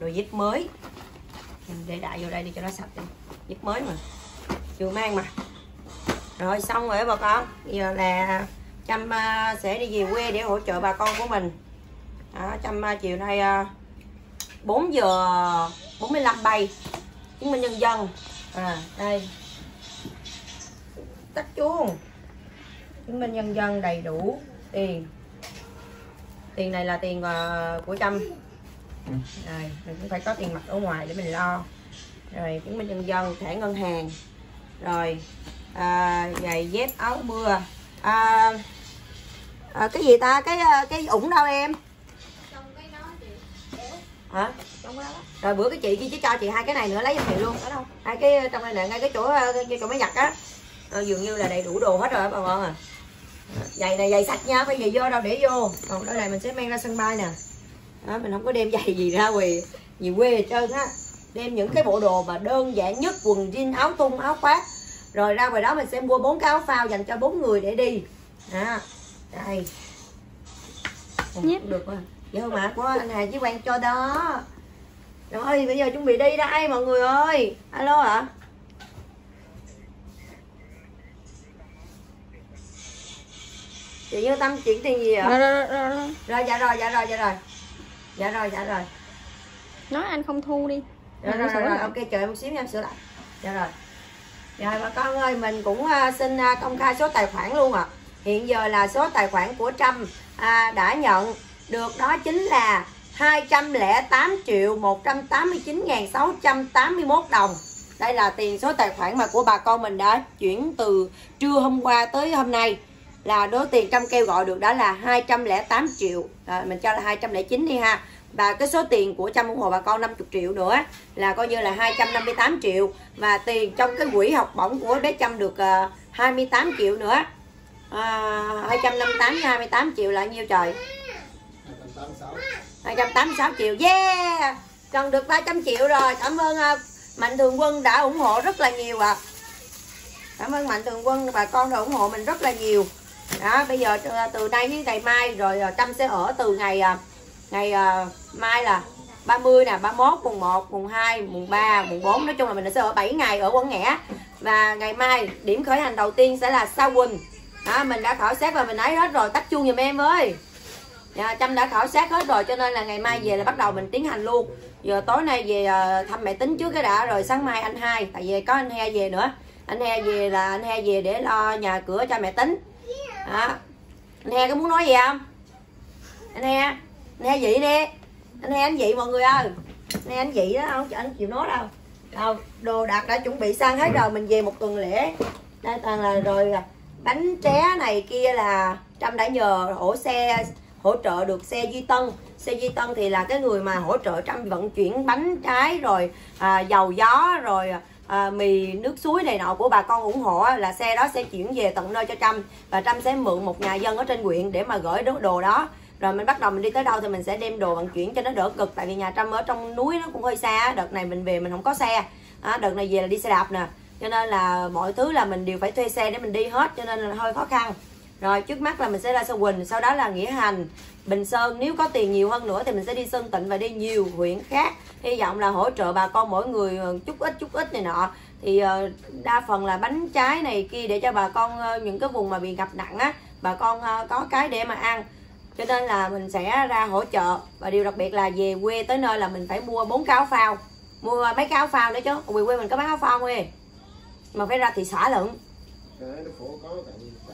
đôi dép mới. Mình để đại vô đây đi cho nó sạch đi. Dép mới mà. Chưa mang mà. Rồi xong rồi bà con. Bây giờ là chăm à, sẽ đi về quê để hỗ trợ bà con của mình. Đó, chăm à, chiều nay à, 4 giờ 45 bay. Chứng minh nhân dân. À đây. Tắt chuông. Chứng minh nhân dân đầy đủ tiền. Tiền này là tiền uh, của trâm rồi mình cũng phải có tiền mặt ở ngoài để mình lo. Rồi chứng minh nhân dân thẻ ngân hàng. Rồi à, giày dép áo mưa à, à, cái gì ta? Cái à, cái ủng đâu em? Hả? Rồi bữa cái chị kia chỉ cho chị hai cái này nữa lấy giùm chị luôn. Đó đâu? Hai cái trong đây nè ngay cái chỗ cái chỗ máy giặt á. À, dường như là đầy đủ đồ hết rồi bà con à. Giày này giày sạch nha phải giày vô đâu để vô. Còn đây này mình sẽ mang ra sân bay nè đó, mình không có đem giày gì ra quỳ gì quê hết trơn á. Đem những cái bộ đồ mà đơn giản nhất quần jean áo thun áo khoác. Rồi ra ngoài đó mình sẽ mua bốn cái áo phao dành cho bốn người để đi. Đó đây. Nhếp. được rồi dạ không ạ của anh Hà với Quang cho đó. Rồi bây giờ chuẩn bị đi đây mọi người ơi. Alo ạ. Chị như tâm chuyển tiền gì ạ rồi, rồi, rồi, rồi. rồi dạ rồi dạ rồi dạ rồi dạ rồi dạ rồi. Nói anh không thu đi. Rồi Anh rồi, rồi, rồi. ok chờ em một xíu nha em sửa lại. Dạ rồi. Rồi bà con ơi mình cũng à, xin à, công khai số tài khoản luôn ạ. Hiện giờ là số tài khoản của Trâm à, đã nhận. Được đó chính là 208 triệu 189 ngàn 681 đồng. Đây là tiền số tài khoản mà của bà con mình đã chuyển từ trưa hôm qua tới hôm nay là đối tiền trong kêu gọi được đó là 208 triệu. À, mình cho là 209 đi ha. Và cái số tiền của trăm ủng hộ bà con 50 triệu nữa là coi như là 258 triệu. Và tiền trong cái quỹ học bổng của bé Trâm được ờ, uh, 28 triệu nữa. À, 258 28 triệu là nhiêu trời? 286 triệu. Yeah! Cần được 300 triệu rồi. Cảm ơn uh, Mạnh Thường Quân đã ủng hộ rất là nhiều ạ. À. cảm ơn Mạnh Thường Quân bà con đã ủng hộ mình rất là nhiều đó bây giờ từ, nay đến ngày mai rồi à, Trâm sẽ ở từ ngày à, ngày à, mai là 30 nè 31 mùng 1 mùng 2 mùng 3 mùng 4 nói chung là mình sẽ ở 7 ngày ở quận nghẽ và ngày mai điểm khởi hành đầu tiên sẽ là Sa Quỳnh. Đó, mình đã khảo sát và mình ấy hết rồi. Tắt chuông giùm em ơi dạ, Trâm đã khảo sát hết rồi cho nên là ngày mai về là bắt đầu mình tiến hành luôn. Giờ tối nay về thăm mẹ tính trước cái đã rồi sáng mai anh hai tại vì có anh he về nữa. Anh he về là anh he về để lo nhà cửa cho mẹ tính đó. anh he có muốn nói gì không? Anh he anh he vậy đi anh he anh vậy mọi người ơi. Anh he anh vậy đó không anh chịu nói đâu. Đâu đồ đạc đã chuẩn bị sang hết rồi mình về một tuần lễ. Đây toàn là rồi à, bánh tré này kia là trâm đã nhờ hỗ xe hỗ trợ được xe duy tân. Xe duy tân thì là cái người mà hỗ trợ trâm vận chuyển bánh trái rồi à, dầu gió rồi à, à, mì nước suối này nọ của bà con ủng hộ á, là xe đó sẽ chuyển về tận nơi cho trâm. Và trâm sẽ mượn một nhà dân ở trên huyện để mà gửi đồ, đồ đó. Rồi mình bắt đầu mình đi tới đâu thì mình sẽ đem đồ vận chuyển cho nó đỡ cực. Tại vì nhà trâm ở trong núi nó cũng hơi xa đợt này mình về mình không có xe. À, đợt này về là đi xe đạp nè. Cho nên là mọi thứ là mình đều phải thuê xe để mình đi hết cho nên là hơi khó khăn rồi, trước mắt là mình sẽ ra Sơ Quỳnh, sau đó là Nghĩa Hành, Bình Sơn. Nếu có tiền nhiều hơn nữa thì mình sẽ đi Sơn Tịnh và đi nhiều huyện khác. Hy vọng là hỗ trợ bà con mỗi người ờ, chút ít chút ít này nọ. Thì ờ, đa phần là bánh trái này kia để cho bà con ờ, những cái vùng mà bị ngập nặng á, bà con có cái để mà ăn. Cho nên là mình sẽ ra hỗ trợ. Và điều đặc biệt là về quê tới nơi là mình phải mua bốn cái áo phao. Mua mấy cái áo phao nữa chứ. Quê quê mình có bán áo phao quê mà phải ra thị xã lận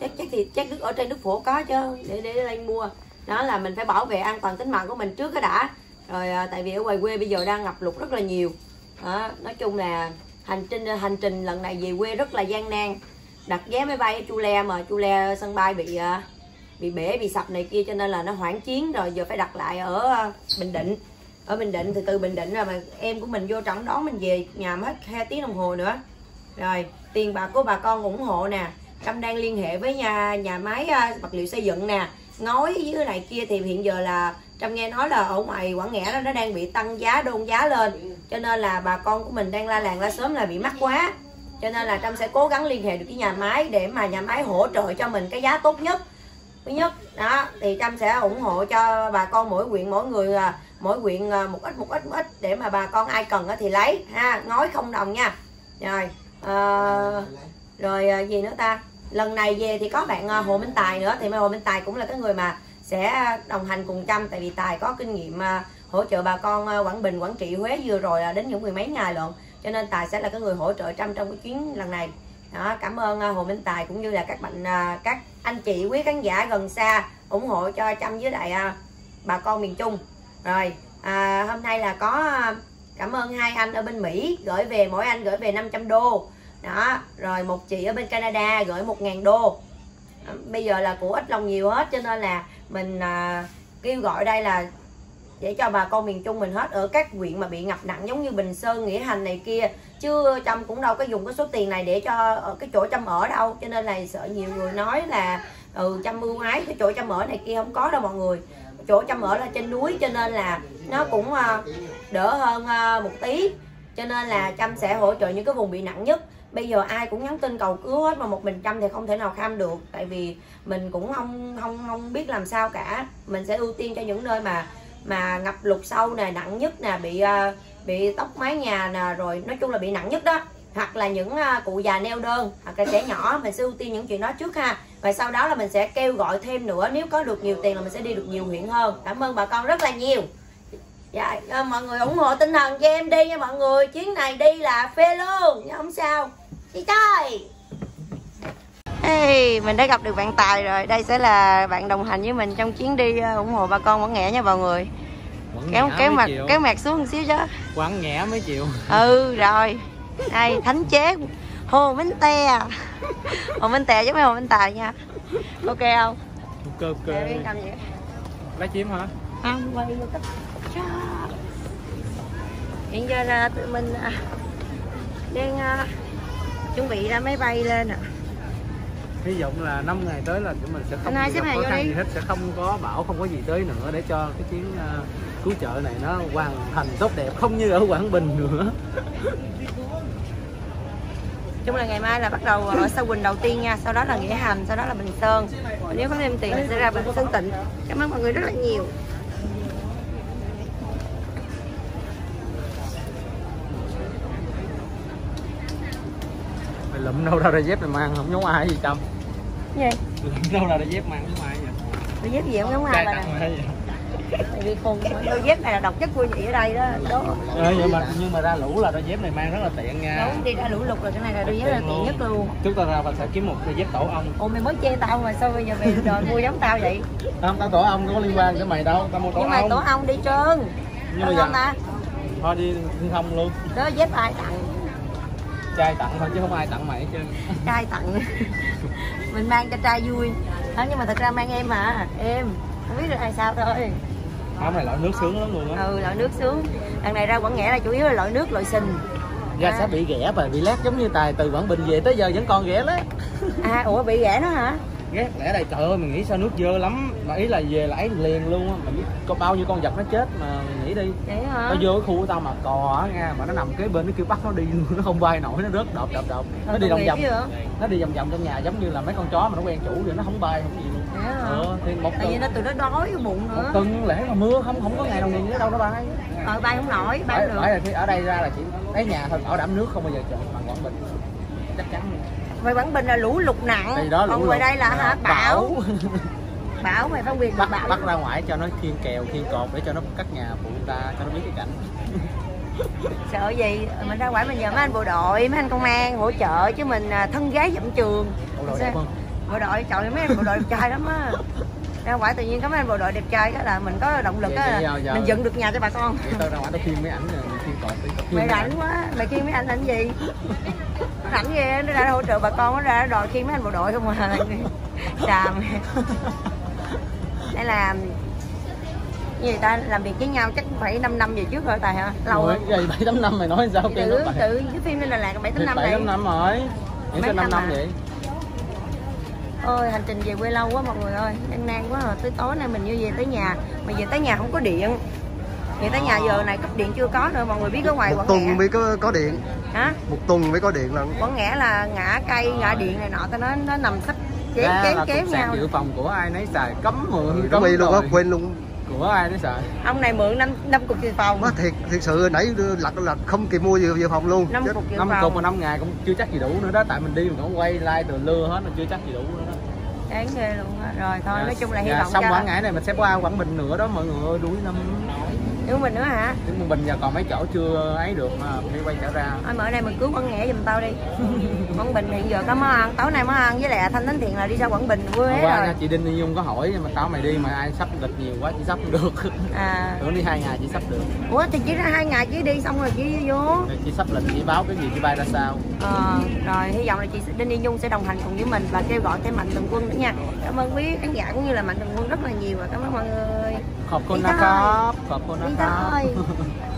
chắc chắc thì chắc nước ở trên nước phổ có chứ để để lên mua. Đó là mình phải bảo vệ an toàn tính mạng của mình trước cái đã. Rồi à, tại vì ở ngoài quê bây giờ đang ngập lụt rất là nhiều. Đó, nói chung là hành trình hành trình lần này về quê rất là gian nan. Đặt vé máy bay ở chu le mà chu le sân bay bị à, bị bể bị sập này kia cho nên là nó hoãn chiến rồi giờ phải đặt lại ở à, bình định. Ở bình định thì từ bình định rồi mà em của mình vô trọng đón mình về nhà mất hai tiếng đồng hồ nữa. Rồi tiền bạc của bà con ủng hộ nè. Trâm đang liên hệ với nhà nhà máy à, vật liệu xây dựng nè. Ngói dưới này kia thì hiện giờ là Trâm nghe nói là ở ngoài Quảng Ngãi đó, nó đang bị tăng giá, đôn giá lên. Cho nên là bà con của mình đang la làng la sớm là bị mắc quá. Cho nên là Trâm sẽ cố gắng liên hệ được với nhà máy để mà nhà máy hỗ trợ cho mình cái giá tốt nhất. Thứ nhất, đó, thì Trâm sẽ ủng hộ cho bà con mỗi quyện mỗi người à, mỗi quyện à, một ít một ít một ít để mà bà con ai cần thì lấy, ha ngói không đồng nha. Rồi à, rồi à, gì nữa ta? Lần này về thì có bạn à, hồ minh tài nữa. Thì hồ minh tài cũng là cái người mà sẽ đồng hành cùng chăm tại vì tài có kinh nghiệm à, hỗ trợ bà con à, quảng bình quảng trị huế vừa rồi là đến những mười mấy ngày lận. Cho nên tài sẽ là cái người hỗ trợ trăm trong cái chuyến lần này. Đó cảm ơn à, hồ minh tài cũng như là các bạn à, các anh chị quý khán giả gần xa ủng hộ cho chăm với lại à, bà con miền trung. Rồi à, hôm nay là có cảm ơn hai anh ở bên mỹ gửi về mỗi anh gửi về 500 đô đó rồi một chị ở bên canada gửi 1.000 đô. À, bây giờ là của ít lòng nhiều hết cho nên là mình à, kêu gọi đây là để cho bà con miền Trung mình hết ở các huyện mà bị ngập nặng giống như Bình Sơn, Nghĩa Hành này kia. Chứ Trâm cũng đâu có dùng cái số tiền này để cho ở cái chỗ Trâm ở đâu cho nên là sợ nhiều người nói là ừ Trâm ưu ái cái chỗ Trâm ở này kia không có đâu mọi người. Chỗ Trâm ở là trên núi cho nên là nó cũng à, đỡ hơn à, một tí cho nên là Trâm sẽ hỗ trợ những cái vùng bị nặng nhất. Bây giờ ai cũng nhắn tin cầu cứu hết mà một mình Trâm thì không thể nào kham được. Tại vì mình cũng không không không biết làm sao cả. Mình sẽ ưu tiên cho những nơi mà mà ngập lụt sâu nè, nặng nhất nè, bị ờ, bị tốc mái nhà nè, rồi nói chung là bị nặng nhất đó. Hoặc là những ờ, cụ già neo đơn, hoặc là trẻ nhỏ, mình sẽ ưu tiên những chuyện đó trước ha. Và sau đó là mình sẽ kêu gọi thêm nữa. Nếu có được nhiều tiền là mình sẽ đi được nhiều huyện hơn. Cảm ơn bà con rất là nhiều dạ à, mọi người ủng hộ tinh thần cho em đi nha mọi người chuyến này đi là phê luôn nha không sao đi thôi Hey, mình đã gặp được bạn Tài rồi. Đây sẽ là bạn đồng hành với mình trong chuyến đi uh, ủng hộ bà con Quảng Nghẹ nha mọi người. Quảng Kéo kéo mặt chịu. kéo mặt xuống một xíu chứ. Quảng nhã mới chịu Ừ rồi. Đây thánh chế Hồ Minh Tè. Hồ Minh Tè giống như Hồ Minh Tài nha. Ok không? ok ok Để gì. lá chím hả Ăn quay vô tất. Hiện giờ là tụi mình à, đang à, chuẩn bị ra máy bay lên à. hy vọng là năm ngày tới là tụi mình sẽ không gặp hàng khó khăn đi. gì hết sẽ không có bão không có gì tới nữa để cho cái chuyến ờ, cứu trợ này nó hoàn thành tốt đẹp không như ở Quảng Bình nữa chung là ngày mai là bắt đầu ở Sa Quỳnh đầu tiên nha sau đó là Nghĩa Hành sau đó là Bình Sơn nếu có thêm tiền thì sẽ ra Bình Sơn Tịnh cảm ơn mọi người rất là nhiều lụm đâu ra đôi dép mày mang không giống ai gì chăm gì? Lụm đâu ra đôi dép mang giống ai vậy đôi dép gì cũng giống ai bà nè. tại vì cùng đôi dép này là độc chất của chị ở đây đó đó Ờ, nhưng mà nhưng mà ra lũ là đôi dép này mang rất là tiện nha. Đúng đi ra lũ lụt rồi cái này là đôi dép là tiện nhất luôn. Chúng ta ra và sẽ kiếm một đôi dép tổ ong. Ồ mày mới chê tao mà sao bây giờ mày đòi mua giống tao vậy? Không tao tổ ong có liên quan tới mày đâu tao mua tổ nhưng mà ong tổ ong. đi trơn nhưng mà giờ không ta? Thôi đi không luôn. Đó dép ai tặng trai tặng thôi chứ không ai tặng mày hết trơn. Trai tặng. Mình mang cho trai vui. Đó nhưng mà thật ra mang em mà. Em không biết được ai sao thôi. Áo này loại nước sướng lắm luôn á. Ừ loại nước xuống lần này ra quảng ngãi là chủ yếu là loại nước loại sình. Ra À. sẽ bị ghẻ và bị lát giống như tài từ quảng bình về tới giờ vẫn còn ghẻ lát à ủa bị ghẻ nó hả ghét lẽ đây. Trời ơi mình nghĩ sao nước dơ lắm. Mà ý là về là ấy liền luôn á. Mình biết có bao nhiêu con vật nó chết mà mình nghĩ đi. Vậy hả? Tao vô cái khu của tao mà cò á nha mà nó nằm kế bên nó kêu bắt nó đi luôn nó không bay nổi nó rớt đập đập đập nó Rồi đi vòng vòng. nó đi vòng vòng trong nhà giống như là mấy con chó mà nó quen chủ vậy nó không bay không gì luôn. Ờ, thì một tại vì nó tụi nó đói cái bụng nữa. tuần lễ mà mưa không không có ngày nào nghỉ nữa đâu nó bay. Ờ bay không nổi bay phải, được. phải là khi ở đây ra là chỉ lấy nhà thôi bảo đảm nước không bao giờ trộn bằng quảng bình ngoài quảng bình là lũ lụt nặng. Đây đó còn lũ ngoài lụt. đây là hả? Bão. Bão. Mày phân biệt bắt bão. bắt ra ngoài cho nó khiên kèo khiên cột để cho nó cắt nhà phụ ta cho nó biết cái cảnh. Sợ gì? Mình ra ngoài mình nhờ mấy anh bộ đội mấy anh công an hỗ trợ chứ mình à, thân gái dậm trường. Bộ đội đẹp không? Bộ đội trời mấy anh bộ đội đẹp trai lắm á. Ra ngoài tự nhiên có mấy anh bộ đội đẹp trai cái là mình có động lực Vậy á thì là giờ- giờ- mình dựng được nhà cho bà con. tao ra ngoài tao khiên mấy ảnh rồi mình khiên cột mày mấy rảnh ảnh. quá mày kêu mấy anh làm gì rảnh ghê nó ra hỗ trợ bà con nó ra đòi khi mấy anh bộ đội không à. Xàm đây là như người ta? Làm việc với nhau chắc phải 5 năm về trước rồi tài hả? Lâu Rồi, vậy bảy tám năm mày nói sao? Tự tự cái phim này là lạc bảy tám năm bảy này. tám năm rồi. Những sao năm năm à? vậy. Ôi hành trình về quê lâu quá mọi người ơi. Đang nan quá rồi tới tối nay mình như về tới nhà. Mà về tới nhà không có điện về tới nhà giờ này cấp điện chưa có nữa mọi người biết ở ngoài một tuần mới có có điện. Hả? Một tuần mới có điện lần quảng ngãi là ngã cây ngã điện này nọ tao nói nó nằm sắp chém cục sạc nhau. dự phòng của ai nấy xài cấm mượn ừ, cấm y luôn á quên luôn. Của ai nó sợ ông này mượn năm năm cục tiền phòng. Má thiệt thiệt sự nãy lặt lặt không kịp mua gì về phòng luôn. Năm cục năm cục mà năm ngày cũng chưa chắc gì đủ nữa đó tại mình đi mình cũng quay like từ lưa hết mà chưa chắc gì đủ nữa đó. Đáng ghê luôn á. Rồi thôi nói chung là hy dạ, vọng xong cho quảng ngãi này mình sẽ qua quảng bình nữa đó mọi người đuổi năm nếu mình nữa hả? Mà bình giờ còn mấy chỗ chưa ấy được mà phải quay trở ra. Thôi mở đây mình cứu quảng ngãi giùm tao đi. Quảng bình hiện giờ có món ăn tối nay món ăn với lại thanh thánh thiện là đi ra quảng bình Hôm quê qua rồi. nha chị Đinh Ni Dung có hỏi mà tao mày đi mà ai sắp lịch nhiều quá chị sắp không được. À. Tưởng đi hai ngày chị sắp được. Ủa thì chỉ ra hai ngày chứ đi xong rồi chỉ vô. Rồi chị sắp lịch chị báo cái gì chị bay ra sao. Ờ, rồi hy vọng là chị Đinh Đi Nhung sẽ đồng hành cùng với mình và kêu gọi thêm mạnh thường quân nữa nha. Cảm ơn quý khán giả cũng như là mạnh thường quân rất là nhiều và cảm ơn mọi người ขอบคุณ đi นะครับ ขอบคุณนะ đi ครับ thôi